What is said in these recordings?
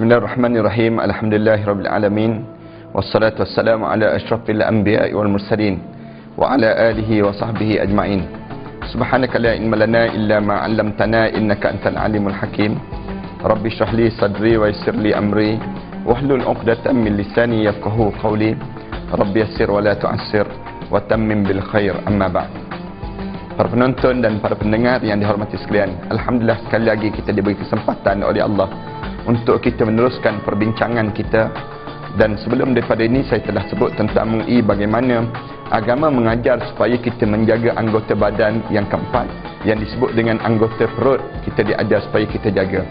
Bismillahirrahmanirrahim. Alhamdulillahirabbil alamin. Wassalatu wassalamu ala asyrafil anbiya'i wal mursalin wa ala alihi wa sahbihi ajma'in. Subhanaka la ilma lana illa ma 'allamtana innaka antal alimul hakim. Rabbi shrah li sadri wa yassir li amri wahlul 'uqdatam min lisani yafqahu qawli. Rabbi yassir wa la tu'assir wa tammim bil khair amma ba'd. Para penonton dan para pendengar yang dihormati sekalian, alhamdulillah sekali lagi kita diberi kesempatan oleh Allah untuk kita meneruskan perbincangan kita. Dan sebelum daripada ini saya telah sebut tentang mengenai bagaimana agama mengajar supaya kita menjaga anggota badan yang keempat yang disebut dengan anggota perut kita diajar supaya kita jaga.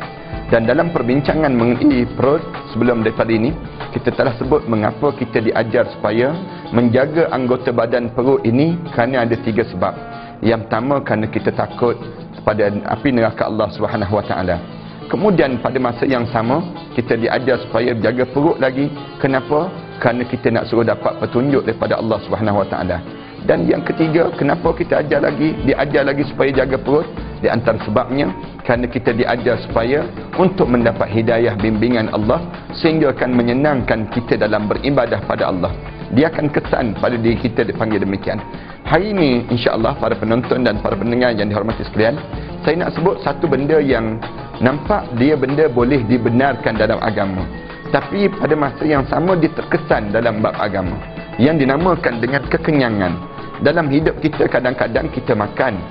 Dan dalam perbincangan mengenai perut sebelum daripada ini kita telah sebut mengapa kita diajar supaya menjaga anggota badan perut ini kerana ada tiga sebab. Yang pertama kerana kita takut pada api neraka Allah Subhanahu Wa Taala Kemudian pada masa yang sama kita diajar supaya jaga perut lagi. Kenapa? Kerana kita nak suruh dapat petunjuk daripada Allah Subhanahu Wa Taala. Dan yang ketiga, kenapa kita ajar lagi? Diajar lagi supaya jaga perut. Di antara sebabnya kerana kita diajar supaya untuk mendapat hidayah bimbingan Allah sehingga akan menyenangkan kita dalam beribadah pada Allah. Dia akan kesan pada diri kita dipanggil demikian. Hari ini insya-Allah para penonton dan para pendengar yang dihormati sekalian, saya nak sebut satu benda yang nampak dia benda boleh dibenarkan dalam agama. Tapi pada masa yang sama dia terkesan dalam bab agama. Yang dinamakan dengan kekenyangan. Dalam hidup kita kadang-kadang kita makan.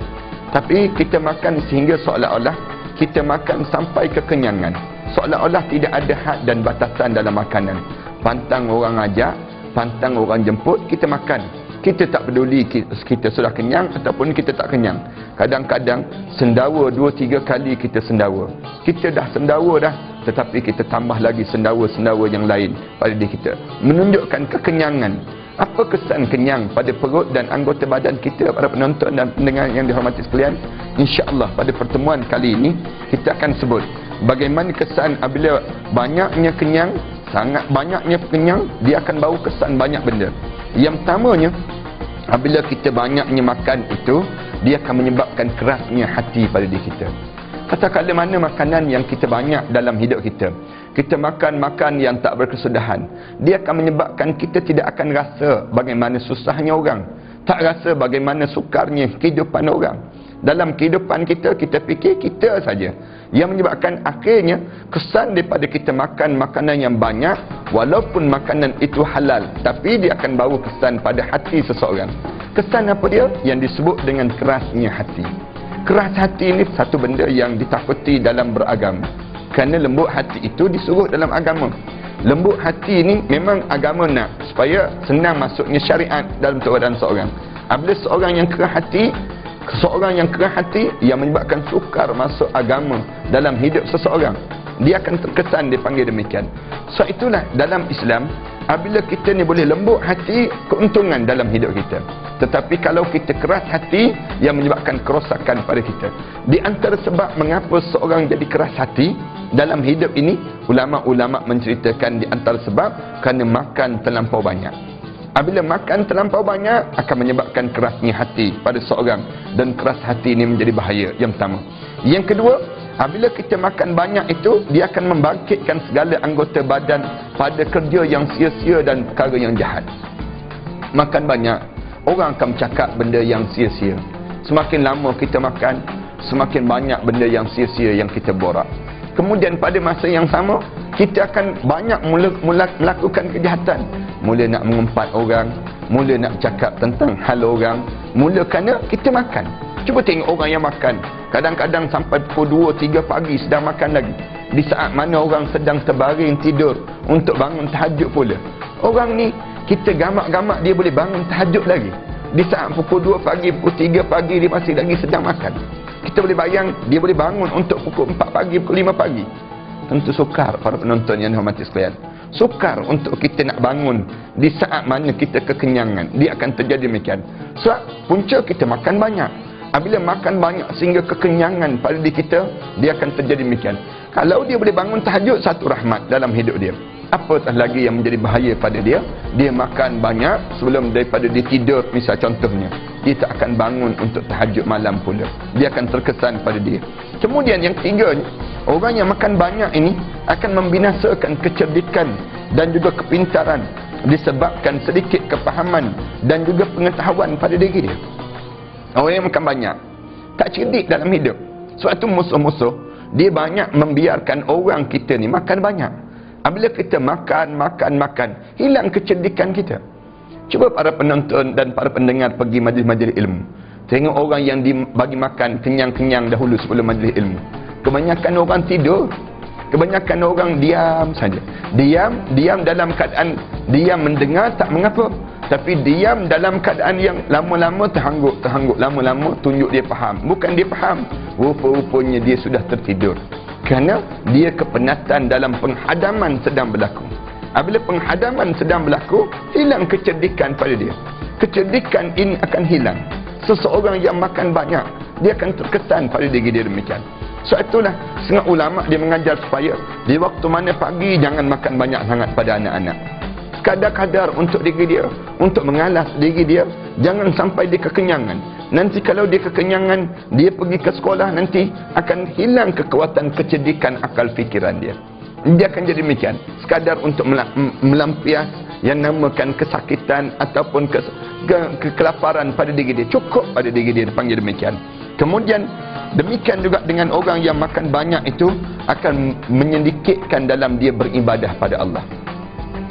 Tapi kita makan sehingga seolah-olah kita makan sampai kekenyangan. Seolah-olah tidak ada had dan batasan dalam makanan. Pantang orang ajak, pantang orang jemput, kita makan. Kita tak peduli kita sudah kenyang ataupun kita tak kenyang. Kadang-kadang sendawa dua tiga kali kita sendawa. Kita dah sendawa dah tetapi kita tambah lagi sendawa-sendawa yang lain pada diri kita. Menunjukkan kekenyangan. Apa kesan kenyang pada perut dan anggota badan kita para penonton dan pendengar yang dihormati sekalian? Insya-Allah pada pertemuan kali ini kita akan sebut bagaimana kesan apabila banyaknya kenyang sangat banyaknya kenyang dia akan bawa kesan banyak benda yang pertamanya apabila kita banyaknya makan itu dia akan menyebabkan kerasnya hati pada diri kita. Katakanlah mana makanan yang kita banyak dalam hidup kita? Kita makan makan yang tak berkesudahan. Dia akan menyebabkan kita tidak akan rasa bagaimana susahnya orang. Tak rasa bagaimana sukarnya kehidupan orang. Dalam kehidupan kita kita fikir kita saja. Yang menyebabkan akhirnya kesan daripada kita makan makanan yang banyak walaupun makanan itu halal tapi dia akan bawa kesan pada hati seseorang kesan apa dia? Yang disebut dengan kerasnya hati. Keras hati ini satu benda yang ditakuti dalam beragama. Kerana lembut hati itu disuruh dalam agama. Lembut hati ini memang agama nak supaya senang masuknya syariat dalam dan seorang. Apabila seorang yang keras hati seseorang yang keras hati yang menyebabkan sukar masuk agama dalam hidup seseorang. Dia akan terkesan dipanggil demikian. So itulah dalam Islam apabila kita ni boleh lembut hati keuntungan dalam hidup kita. Tetapi kalau kita keras hati yang menyebabkan kerosakan pada kita. Di antara sebab mengapa seorang jadi keras hati dalam hidup ini ulama-ulama menceritakan di antara sebab kerana makan terlampau banyak. Apabila makan terlampau banyak akan menyebabkan kerasnya hati pada seorang. Dan keras hati ini menjadi bahaya yang pertama. Yang kedua, apabila kita makan banyak itu dia akan membangkitkan segala anggota badan pada kerja yang sia-sia dan perkara yang jahat. Makan banyak, orang akan bercakap benda yang sia-sia. Semakin lama kita makan, semakin banyak benda yang sia-sia yang kita borak. Kemudian pada masa yang sama, kita akan banyak mula, mula melakukan kejahatan mula nak mengumpat orang mula nak cakap tentang hal orang mula kerana kita makan cuba tengok orang yang makan kadang-kadang sampai pukul 2 3 pagi sedang makan lagi. Di saat mana orang sedang terbaring tidur untuk bangun tahajud pula. Orang ni kita gamak-gamak dia boleh bangun tahajud lagi. Di saat pukul 2 pagi pukul 3 pagi dia masih lagi sedang makan. Kita boleh bayang dia boleh bangun untuk pukul 4 pagi pukul 5 pagi. Tentu sukar para penonton yang dihormati sekalian. Sukar untuk kita nak bangun di saat mana kita kekenyangan. Dia akan terjadi demikian. Sebab punca kita makan banyak apabila makan banyak sehingga kekenyangan pada diri kita dia akan terjadi demikian. Kalau dia boleh bangun tahajud satu rahmat dalam hidup dia. Apatah lagi yang menjadi bahaya pada dia? Dia makan banyak sebelum daripada dia tidur misal contohnya. Dia tak akan bangun untuk tahajud malam pula. Dia akan terkesan pada dia. Kemudian yang ketiga orang yang makan banyak ini akan membinasakan kecerdikan dan juga kepintaran disebabkan sedikit kepahaman dan juga pengetahuan pada diri dia. Orang yang makan banyak tak cerdik dalam hidup. Suatu musuh-musuh dia banyak membiarkan orang kita ni makan banyak. Apabila kita makan, makan, makan, hilang kecerdikan kita. Cuba para penonton dan para pendengar pergi majlis-majlis ilmu. Tengok orang yang dibagi makan kenyang-kenyang dahulu sebelum majlis ilmu. Kebanyakan orang tidur. Kebanyakan orang diam saja. Diam, diam dalam keadaan diam mendengar tak mengapa. Tapi diam dalam keadaan yang lama-lama terhangguk, terhangguk. Lama-lama tunjuk dia faham. Bukan dia faham. Rupa-rupanya dia sudah tertidur. Kerana dia kepenatan dalam penghadaman sedang berlaku. Apabila penghadaman sedang berlaku, hilang kecerdikan pada dia. Kecerdikan ini akan hilang. Seseorang yang makan banyak, dia akan terkesan pada diri dia demikian. So itulah setengah ulama dia mengajar supaya di waktu mana pagi jangan makan banyak sangat pada anak-anak. Kadar-kadar untuk diri dia, untuk mengalas diri dia, jangan sampai dia kekenyangan. Nanti kalau dia kekenyangan, dia pergi ke sekolah nanti akan hilang kekuatan kecerdikan akal fikiran dia. Dia akan jadi demikian. Sekadar untuk melampias yang namakan kesakitan ataupun ke, ke, ke, kelaparan pada diri dia. Cukup pada diri dia dipanggil demikian. Kemudian Demikian juga dengan orang yang makan banyak itu akan menyedikitkan dalam dia beribadah pada Allah.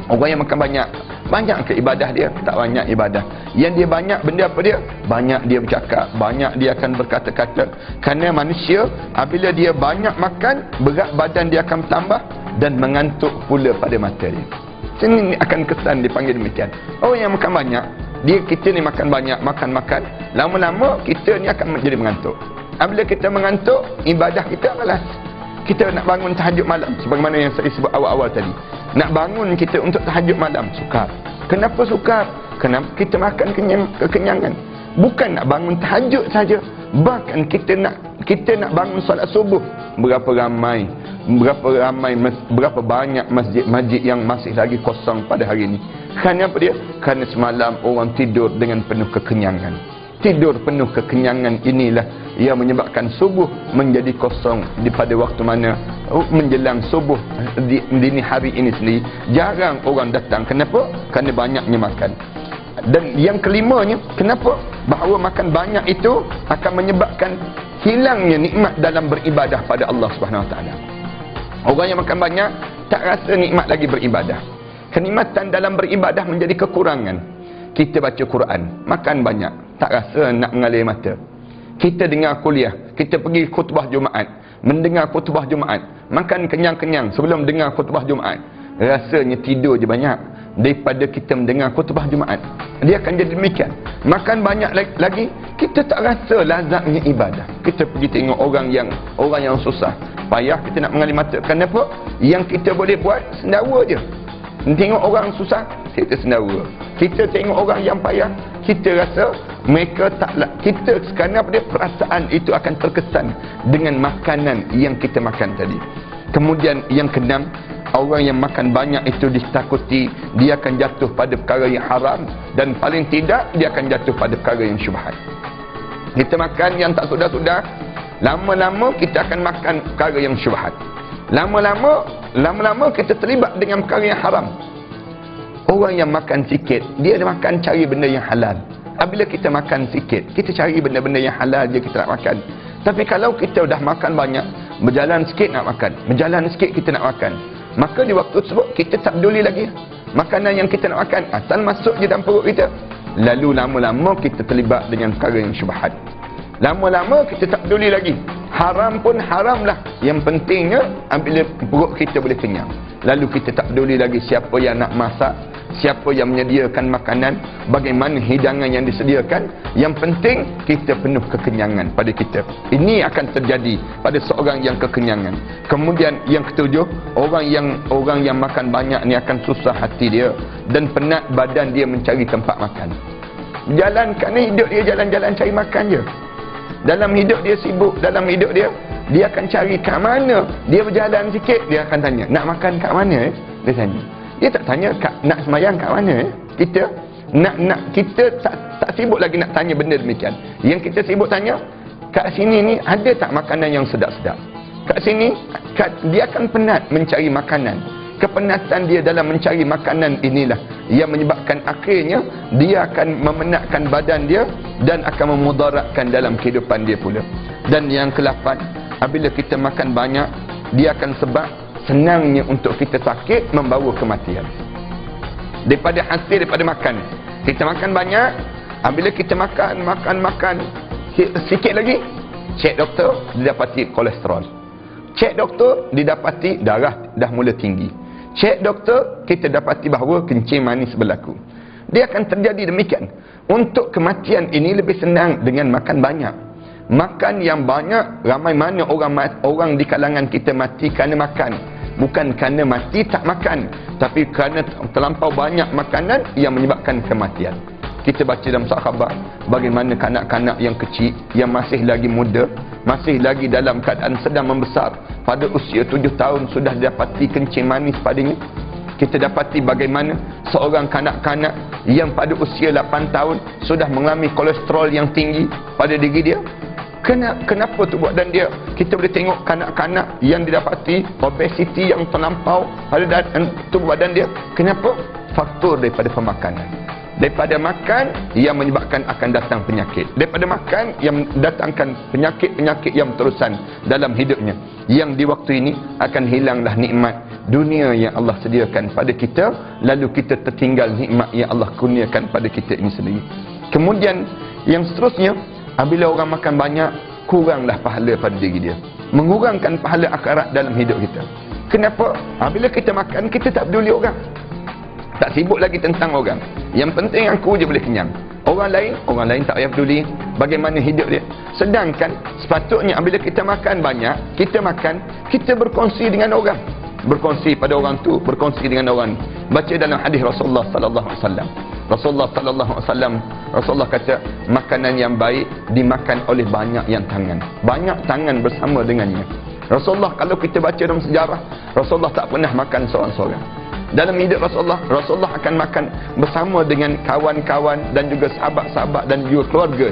Orang yang makan banyak, banyak ke ibadah dia? Tak banyak ibadah. Yang dia banyak benda apa dia? Banyak dia bercakap, banyak dia akan berkata-kata. Kerana manusia, apabila dia banyak makan, berat badan dia akan tambah dan mengantuk pula pada mata dia. Ini akan kesan dipanggil demikian. Orang yang makan banyak, dia kita ni makan banyak, makan-makan, lama-lama kita ni akan menjadi mengantuk. Apabila kita mengantuk, ibadah kita malas. Kita nak bangun tahajud malam. Sebagaimana yang saya sebut awal-awal tadi. Nak bangun kita untuk tahajud malam. Sukar. Kenapa sukar? Kenapa kita makan kenyang, kekenyangan. Bukan nak bangun tahajud saja. Bahkan kita nak kita nak bangun solat subuh. Berapa ramai. Berapa ramai. Berapa banyak masjid-masjid yang masih lagi kosong pada hari ini. Kerana apa dia? Kerana semalam orang tidur dengan penuh kekenyangan tidur penuh kekenyangan inilah yang menyebabkan subuh menjadi kosong di pada waktu mana menjelang subuh di dini hari ini sendiri jarang orang datang. Kenapa? Kerana banyaknya makan. Dan yang kelimanya kenapa? Bahawa makan banyak itu akan menyebabkan hilangnya nikmat dalam beribadah pada Allah Subhanahu Wa Taala. Orang yang makan banyak tak rasa nikmat lagi beribadah. Kenikmatan dalam beribadah menjadi kekurangan. Kita baca Quran makan banyak tak rasa nak mengalir mata. Kita dengar kuliah, kita pergi khutbah Jumaat, mendengar khutbah Jumaat, makan kenyang-kenyang sebelum dengar khutbah Jumaat. Rasanya tidur je banyak daripada kita mendengar khutbah Jumaat. Dia akan jadi demikian. Makan banyak lagi, kita tak rasa lazatnya ibadah. Kita pergi tengok orang yang orang yang susah. Payah kita nak mengalir mata. Kenapa? Yang kita boleh buat sendawa je. Tengok orang susah, kita sendawa. Kita tengok orang yang payah, kita rasa mereka taklah kita sekarang dia perasaan itu akan terkesan dengan makanan yang kita makan tadi. Kemudian yang keenam orang yang makan banyak itu ditakuti dia akan jatuh pada perkara yang haram dan paling tidak dia akan jatuh pada perkara yang syubhat. Kita makan yang tak sudah-sudah lama-lama kita akan makan perkara yang syubhat. Lama-lama lama-lama kita terlibat dengan perkara yang haram. Orang yang makan sikit dia makan cari benda yang halal Apabila kita makan sikit, kita cari benda-benda yang halal je kita nak makan. Tapi kalau kita dah makan banyak, berjalan sikit nak makan, berjalan sikit kita nak makan. Maka di waktu tersebut, kita tak peduli lagi. Makanan yang kita nak makan, asal masuk je dalam perut kita. Lalu lama-lama kita terlibat dengan perkara yang syubhat. Lama-lama kita tak peduli lagi. Haram pun haram lah. Yang pentingnya, apabila perut kita boleh kenyang. Lalu kita tak peduli lagi siapa yang nak masak, siapa yang menyediakan makanan, bagaimana hidangan yang disediakan. Yang penting kita penuh kekenyangan pada kita. Ini akan terjadi pada seorang yang kekenyangan. Kemudian yang ketujuh, orang yang orang yang makan banyak ni akan susah hati dia dan penat badan dia mencari tempat makan. Jalan kerana hidup dia jalan-jalan cari makan je. Dalam hidup dia sibuk, dalam hidup dia dia akan cari kat mana. Dia berjalan sikit dia akan tanya, nak makan kat mana eh? Dia tanya. Dia tak tanya kat, nak semayang kat mana eh? Kita nak nak kita tak tak sibuk lagi nak tanya benda demikian. Yang kita sibuk tanya kat sini ni ada tak makanan yang sedap-sedap? kat sini kat, dia akan penat mencari makanan kepenatan dia dalam mencari makanan inilah yang menyebabkan akhirnya dia akan memenatkan badan dia dan akan memudaratkan dalam kehidupan dia pula dan yang kelapan apabila kita makan banyak dia akan sebab senangnya untuk kita sakit membawa kematian daripada hasil daripada makan kita makan banyak apabila kita makan makan makan sikit lagi cek doktor didapati kolesterol cek doktor didapati darah dah mula tinggi Cek doktor, kita dapati bahawa kencing manis berlaku. Dia akan terjadi demikian. Untuk kematian ini lebih senang dengan makan banyak. Makan yang banyak, ramai mana orang orang di kalangan kita mati kerana makan. Bukan kerana mati tak makan. Tapi kerana terlampau banyak makanan yang menyebabkan kematian. Kita baca dalam sahabat bagaimana kanak-kanak yang kecil, yang masih lagi muda, masih lagi dalam keadaan sedang membesar, pada usia tujuh tahun sudah dapati kencing manis padanya kita dapati bagaimana seorang kanak-kanak yang pada usia 8 tahun sudah mengalami kolesterol yang tinggi pada diri dia kenapa, kenapa tu buat? Dan dia kita boleh tengok kanak-kanak yang didapati obesiti yang terlampau pada tubuh badan dia kenapa? Faktor daripada pemakanan. Daripada makan yang menyebabkan akan datang penyakit. Daripada makan yang datangkan penyakit-penyakit yang terusan dalam hidupnya. Yang di waktu ini akan hilanglah nikmat dunia yang Allah sediakan pada kita lalu kita tertinggal nikmat yang Allah kurniakan pada kita ini sendiri. Kemudian yang seterusnya apabila orang makan banyak kuranglah pahala pada diri dia mengurangkan pahala akhirat dalam hidup kita kenapa apabila kita makan kita tak peduli orang tak sibuk lagi tentang orang. Yang penting aku je boleh kenyang. Orang lain, orang lain tak payah peduli bagaimana hidup dia. Sedangkan sepatutnya apabila kita makan banyak, kita makan, kita berkongsi dengan orang. Berkongsi pada orang tu, berkongsi dengan orang. Baca dalam hadis Rasulullah sallallahu alaihi wasallam. Rasulullah sallallahu alaihi wasallam Rasulullah kata makanan yang baik dimakan oleh banyak yang tangan. Banyak tangan bersama dengannya. Rasulullah kalau kita baca dalam sejarah, Rasulullah tak pernah makan seorang-seorang dalam hidup Rasulullah Rasulullah akan makan bersama dengan kawan-kawan dan juga sahabat-sahabat dan juga keluarga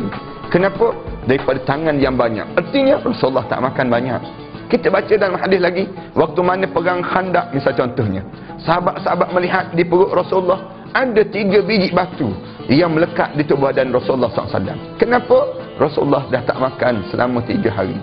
kenapa? daripada tangan yang banyak artinya Rasulullah tak makan banyak kita baca dalam hadis lagi waktu mana perang khandak misal contohnya sahabat-sahabat melihat di perut Rasulullah ada tiga biji batu yang melekat di tubuh badan Rasulullah SAW kenapa? Rasulullah dah tak makan selama tiga hari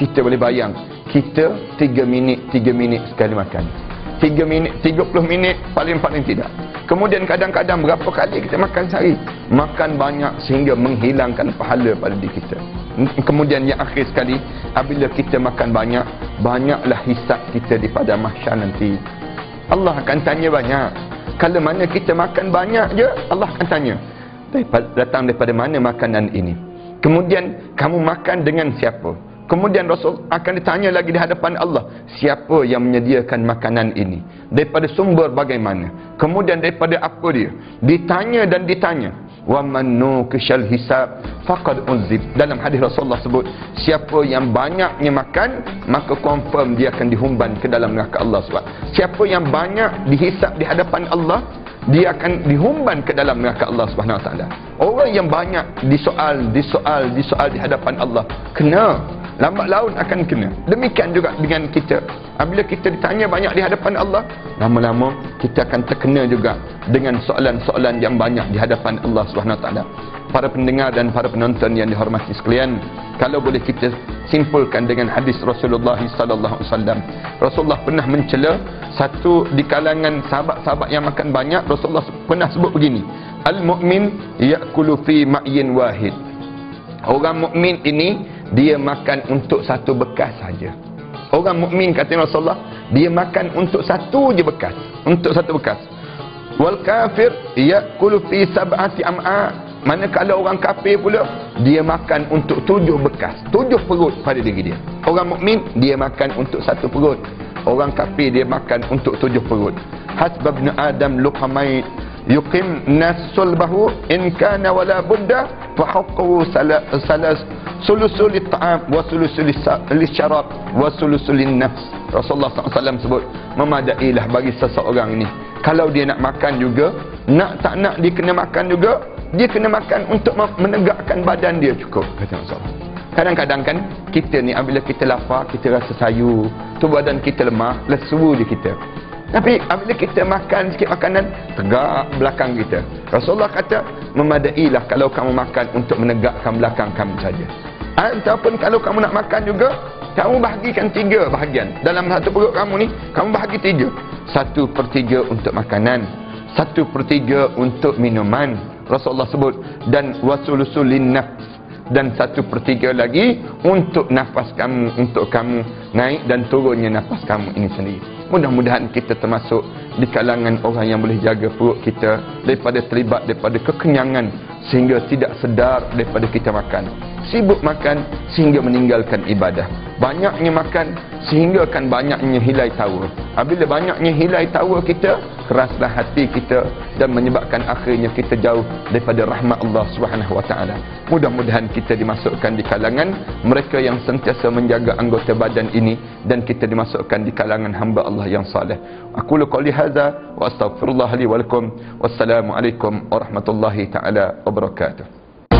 kita boleh bayang kita tiga minit tiga minit sekali makan 3 minit, 30 minit paling-paling tidak. Kemudian kadang-kadang berapa kali kita makan sehari? Makan banyak sehingga menghilangkan pahala pada diri kita. Kemudian yang akhir sekali, apabila kita makan banyak, banyaklah hisap kita di pada mahsyar nanti. Allah akan tanya banyak. Kalau mana kita makan banyak je, Allah akan tanya. Datang daripada mana makanan ini? Kemudian kamu makan dengan siapa? Kemudian Rasul akan ditanya lagi di hadapan Allah, siapa yang menyediakan makanan ini? Daripada sumber bagaimana? Kemudian daripada apa dia? Ditanya dan ditanya. Nukishal hisab faqad unzib. Dalam hadis Rasulullah sebut, siapa yang banyaknya makan, maka confirm dia akan dihumban ke dalam neraka Allah SWT. Siapa yang banyak dihisap di hadapan Allah, dia akan dihumban ke dalam neraka Allah Taala. Orang yang banyak disoal, disoal, disoal di hadapan Allah, kena lambat laun akan kena. Demikian juga dengan kita. Apabila kita ditanya banyak di hadapan Allah lama-lama kita akan terkena juga dengan soalan-soalan yang banyak di hadapan Allah SWT para pendengar dan para penonton yang dihormati sekalian kalau boleh kita simpulkan dengan hadis Rasulullah sallallahu alaihi wasallam. Rasulullah pernah mencela satu di kalangan sahabat-sahabat yang makan banyak. Rasulullah pernah sebut begini al mukmin ya'kulu fi ma'yin wahid. Orang mukmin ini dia makan untuk satu bekas saja. Orang mukmin kata Rasulullah, dia makan untuk satu je bekas, untuk satu bekas. Wal kafir yaqulu fi sab'ati am'a. Manakala orang kafir pula, dia makan untuk tujuh bekas, tujuh perut pada diri dia. Orang mukmin dia makan untuk satu perut. Orang kafir dia makan untuk tujuh perut. Hasbab Adam luqamai yuqim nasulbahu in kana wala budda fa haqqu salas sulusul ta'am wa sulusul syarab wa sulusul nafs Rasulullah SAW sebut memadailah bagi seseorang ini. Kalau dia nak makan juga nak tak nak dia kena makan juga dia kena makan untuk menegakkan badan dia cukup. Kata Rasulullah. Kadang-kadang kan kita ni apabila kita lapar, kita rasa sayu, tu badan kita lemah, lesu di kita. Tapi apabila kita makan sikit makanan, tegak belakang kita. Rasulullah kata, memadailah kalau kamu makan untuk menegakkan belakang kamu saja. Ataupun kalau kamu nak makan juga, kamu bahagikan tiga bahagian. Dalam satu perut kamu ni, kamu bahagi tiga. Satu per tiga untuk makanan. Satu per tiga untuk minuman. Rasulullah sebut. Dan wasulusulin nafs dan satu per tiga lagi untuk nafas kamu, untuk kamu naik dan turunnya nafas kamu ini sendiri. Mudah-mudahan kita termasuk di kalangan orang yang boleh jaga perut kita daripada terlibat daripada kekenyangan sehingga tidak sedar daripada kita makan. Sibuk makan sehingga meninggalkan ibadah. Banyaknya makan sehingga kan banyaknya hilai tawa. Apabila banyaknya hilai tawa kita, keraslah hati kita dan menyebabkan akhirnya kita jauh daripada rahmat Allah Subhanahu taala. Mudah-mudahan kita dimasukkan di kalangan mereka yang sentiasa menjaga anggota badan ini dan kita dimasukkan di kalangan hamba Allah yang saleh. Aku lu qouli hadza wa astaghfirullah li. Wassalamualaikum warahmatullahi taala wabarakatuh.